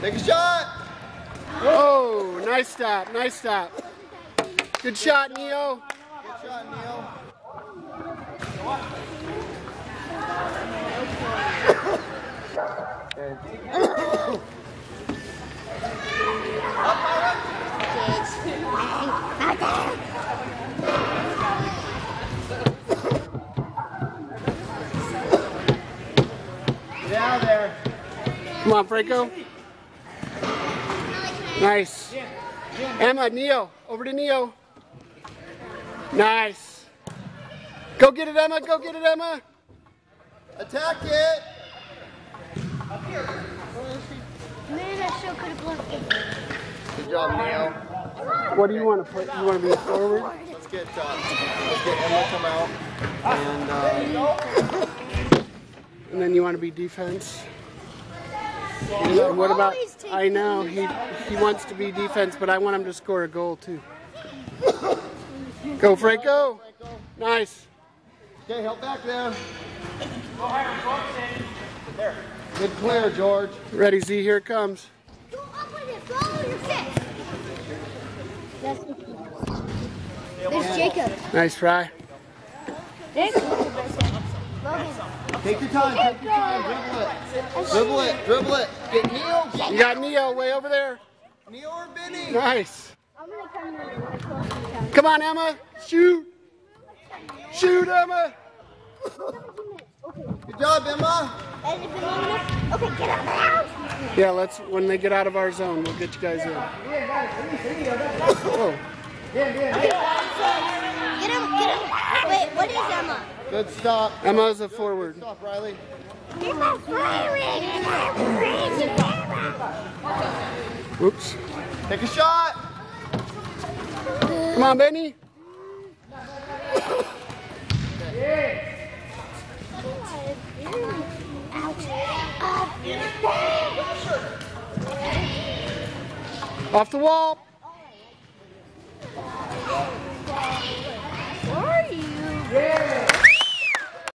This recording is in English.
Take a shot. Oh, nice stop, nice stop. Good shot, Neo. Good shot, Neil. Get out there. Come on, Franco. Nice. Emma, Neo. Over to Neo. Nice. Go get it, Emma. Go get it, Emma. Attack it. Man, I still could have blocked it. Good job, Neil. What do you want to put? You want to be forward? Let's get uh, let's get Emma come out and uh, And then you want to be defense? And what about, I know, he, he wants to be defense, but I want him to score a goal too. Go, Franco. Nice. okay, help back there. Go higher, folks, There. Good clear, George. Ready, Z, here it comes. Go up with it. Follow your fist. That's the key. There's Jacob. Nice try. There's Logan. Take your time. Take your time. Dribble it. Dribble it. Dribble it. Get Neil. You got Neo way over there. Neil or Bennie. Nice. I'm gonna come in really close to town. Come on, Emma. Shoot. Shoot, Emma. Good job, Emma. Has it been long enough? Okay, get out of the house. Yeah, let's, when they get out of our zone, we'll get you guys in. Whoa. Get him, get him. Wait, what is Emma? Good stop. Emma's a forward. Stop, Riley. You're my Whoops. Take a shot. Come on, Bennie. Off the wall.